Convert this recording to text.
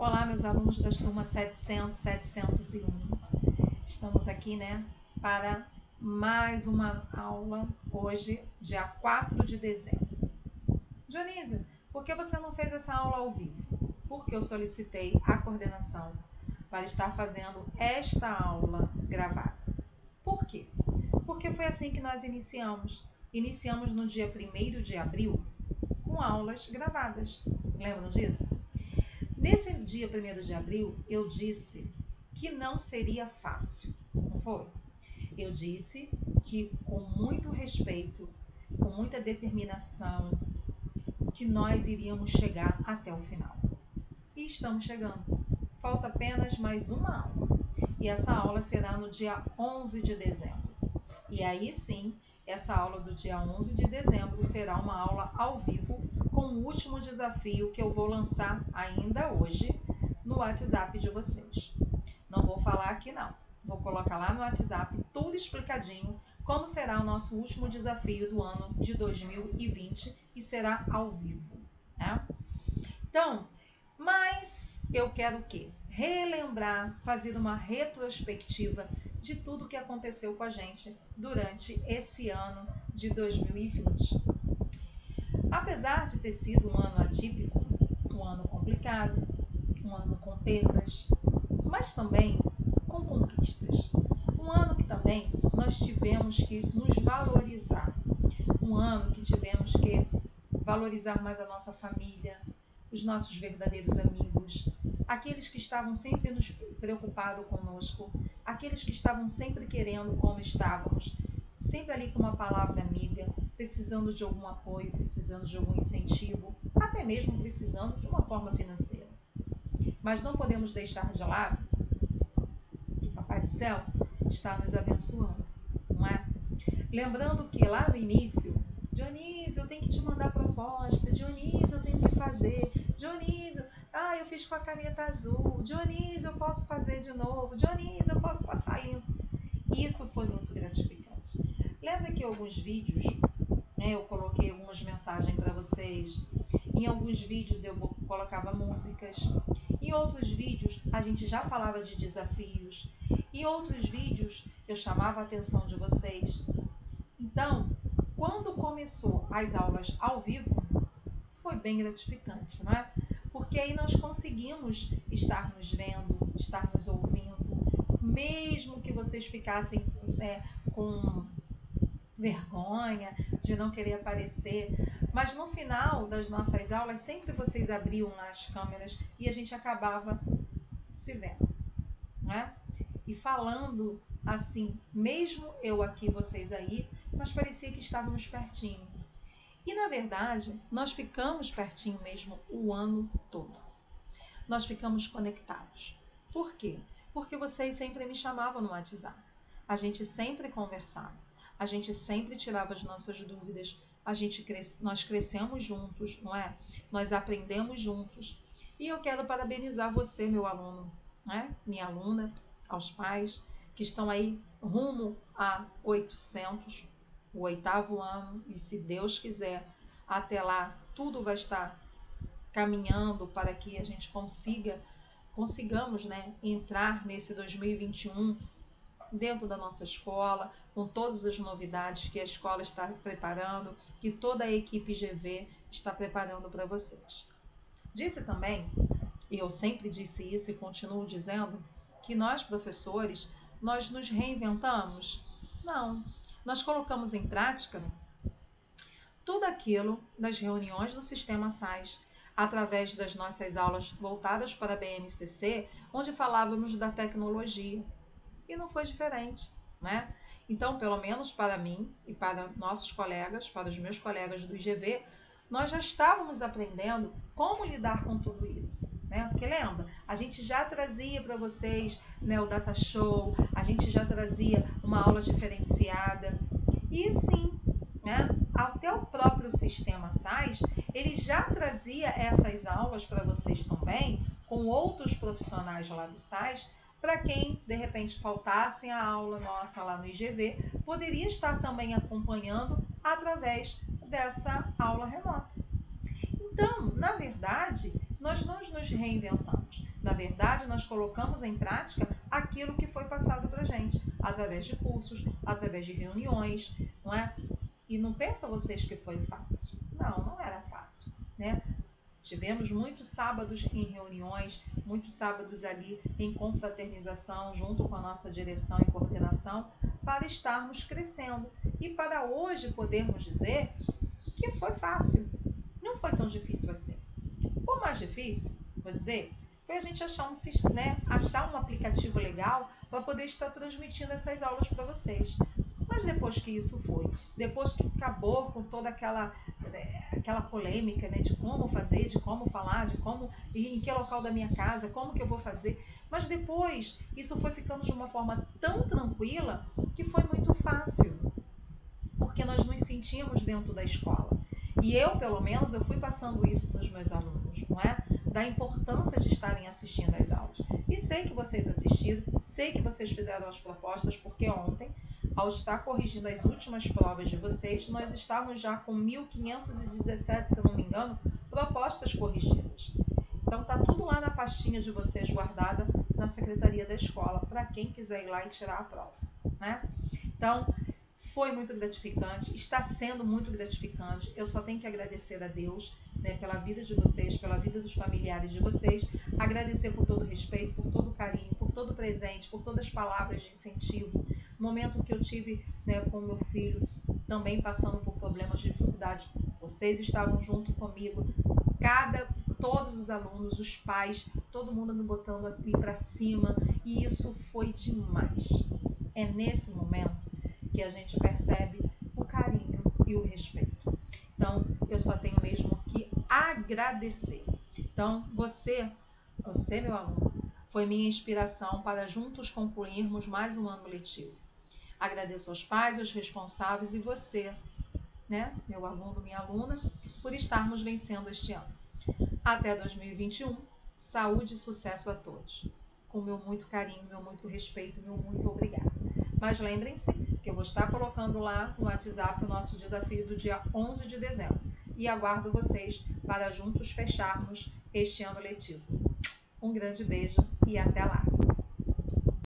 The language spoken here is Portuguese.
Olá, meus alunos das turmas 700, 701. Estamos aqui, né, para mais uma aula hoje, dia 4 de dezembro. Dionísio, por que você não fez essa aula ao vivo? Porque eu solicitei a coordenação para estar fazendo esta aula gravada. Por quê? Porque foi assim que nós iniciamos. Iniciamos no dia 1 de abril com aulas gravadas. Lembram disso? Nesse dia 1 de abril, eu disse que não seria fácil, não foi? Eu disse que com muito respeito, com muita determinação, que nós iríamos chegar até o final. E estamos chegando. Falta apenas mais uma aula. E essa aula será no dia 11 de dezembro. E aí sim, essa aula do dia 11 de dezembro será uma aula ao vivo último desafio que eu vou lançar ainda hoje no WhatsApp de vocês. Não vou falar aqui não. Vou colocar lá no WhatsApp tudo explicadinho como será o nosso último desafio do ano de 2020 e será ao vivo. Né? Então, mas eu quero o quê? Relembrar, fazer uma retrospectiva de tudo que aconteceu com a gente durante esse ano de 2020. Apesar de ter sido um ano atípico, um ano complicado, um ano com perdas, mas também com conquistas. Um ano que também nós tivemos que nos valorizar. Um ano que tivemos que valorizar mais a nossa família, os nossos verdadeiros amigos, aqueles que estavam sempre nos preocupados conosco, aqueles que estavam sempre querendo como estávamos, sempre ali com uma palavra amiga, precisando de algum apoio, precisando de algum incentivo, até mesmo precisando de uma forma financeira. Mas não podemos deixar de lado que Papai do Céu está nos abençoando, não é? Lembrando que lá no início, Dionísio, eu tenho que te mandar proposta, Dionísio, eu tenho que fazer, Dionísio, ah, eu fiz com a caneta azul. Dionísio, eu posso fazer de novo. Dionísio, eu posso passar limpo. Isso foi muito gratificante. Lembra que alguns vídeos, né, eu coloquei algumas mensagens para vocês. Em alguns vídeos eu colocava músicas. Em outros vídeos a gente já falava de desafios. Em outros vídeos eu chamava a atenção de vocês. Então, quando começou as aulas ao vivo, foi bem gratificante, não é? porque aí nós conseguimos estar nos vendo, estar nos ouvindo, mesmo que vocês ficassem é, com vergonha de não querer aparecer, mas no final das nossas aulas sempre vocês abriam as câmeras e a gente acabava se vendo, né? E falando assim, mesmo eu aqui, vocês aí, mas parecia que estávamos pertinho. E na verdade, nós ficamos pertinho mesmo o ano todo. Nós ficamos conectados. Por quê? Porque vocês sempre me chamavam no WhatsApp. A gente sempre conversava. A gente sempre tirava as nossas dúvidas. A gente cres... nós crescemos juntos, não é? Nós aprendemos juntos. E eu quero parabenizar você, meu aluno, né? minha aluna, aos pais que estão aí rumo a 800 o oitavo ano, e se Deus quiser, até lá tudo vai estar caminhando para que a gente consiga consigamos, né, entrar nesse 2021 dentro da nossa escola, com todas as novidades que a escola está preparando, que toda a equipe GV está preparando para vocês. Disse também, e eu sempre disse isso e continuo dizendo, que nós professores, nós nos reinventamos? Não, nós colocamos em prática tudo aquilo das reuniões do Sistema SAIS, através das nossas aulas voltadas para a BNCC, onde falávamos da tecnologia. E não foi diferente, né? Então, pelo menos para mim e para nossos colegas, para os meus colegas do IGV, nós já estávamos aprendendo como lidar com tudo isso. Né? Porque lembra, a gente já trazia para vocês né, o Data Show, a gente já trazia uma aula diferenciada. E sim, né, até o próprio sistema SAIS, ele já trazia essas aulas para vocês também, com outros profissionais lá do SAIS, para quem de repente faltasse a aula nossa lá no IGV, poderia estar também acompanhando através dessa aula remota. Então, na verdade, nós não nos reinventamos. Na verdade, nós colocamos em prática aquilo que foi passado para gente, através de cursos, através de reuniões, não é? E não pensa vocês que foi fácil. Não, não era fácil, né? Tivemos muitos sábados em reuniões, muitos sábados ali em confraternização, junto com a nossa direção e coordenação, para estarmos crescendo e para hoje podermos dizer que foi fácil, não foi tão difícil assim. O mais difícil, vou dizer, foi a gente achar um, né, achar um aplicativo legal para poder estar transmitindo essas aulas para vocês. Mas depois que isso foi, depois que acabou com toda aquela aquela polêmica né, de como fazer, de como falar, de como em que local da minha casa, como que eu vou fazer, mas depois isso foi ficando de uma forma tão tranquila que foi muito fácil, porque nós nos sentíamos dentro da escola. E eu, pelo menos, eu fui passando isso para os meus alunos, não é? Da importância de estarem assistindo às aulas. E sei que vocês assistiram, sei que vocês fizeram as propostas, porque ontem, ao estar corrigindo as últimas provas de vocês, nós estávamos já com 1.517, se não me engano, propostas corrigidas. Então tá tudo lá na pastinha de vocês guardada na secretaria da escola para quem quiser ir lá e tirar a prova, né? Então, foi muito gratificante, está sendo muito gratificante. Eu só tenho que agradecer a Deus né, pela vida de vocês, pela vida dos familiares de vocês, agradecer por todo o respeito, por todo o carinho, por todo o presente, por todas as palavras de incentivo. Momento que eu tive né, com meu filho também passando por problemas de dificuldade, vocês estavam junto comigo. Cada, todos os alunos, os pais, todo mundo me botando ali para cima e isso foi demais. É nesse momento que a gente percebe o carinho e o respeito. Então, eu só tenho mesmo que agradecer. Então, você, você, meu aluno, foi minha inspiração para juntos concluirmos mais um ano letivo. Agradeço aos pais, aos responsáveis e você, né, meu aluno, minha aluna, por estarmos vencendo este ano. Até 2021, saúde e sucesso a todos. Com meu muito carinho, meu muito respeito, meu muito obrigado. Mas lembrem-se que eu vou estar colocando lá no WhatsApp o nosso desafio do dia 11 de dezembro. E aguardo vocês para juntos fecharmos este ano letivo. Um grande beijo e até lá!